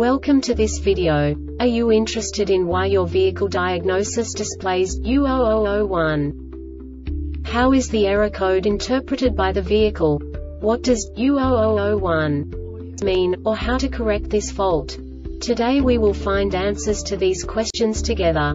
Welcome to this video. Are you interested in why your vehicle diagnosis displays U0001? How is the error code interpreted by the vehicle? What does U0001 mean, or how to correct this fault? Today we will find answers to these questions together.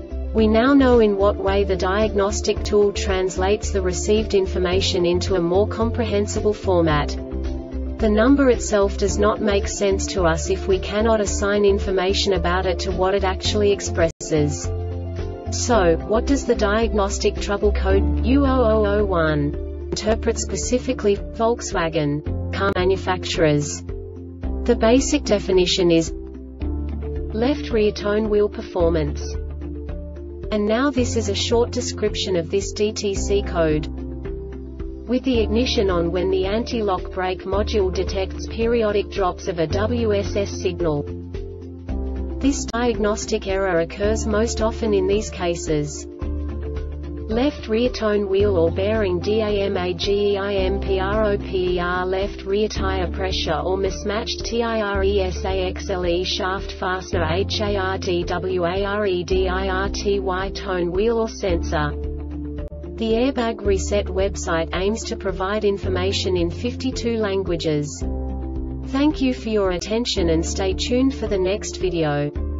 We now know in what way the diagnostic tool translates the received information into a more comprehensible format. The number itself does not make sense to us if we cannot assign information about it to what it actually expresses. So, what does the diagnostic trouble code U0001 interpret specifically Volkswagen car manufacturers? The basic definition is left rear tone wheel performance. And now this is a short description of this DTC code. With the ignition on when the anti-lock brake module detects periodic drops of a WSS signal. This diagnostic error occurs most often in these cases. Left rear tone wheel or bearing DAMAGEIMPROPER left rear tire pressure or mismatched TIRESAXLE shaft fastener HARDWAREDIRTY tone wheel or sensor. The Airbag Reset website aims to provide information in 52 languages. Thank you for your attention and stay tuned for the next video.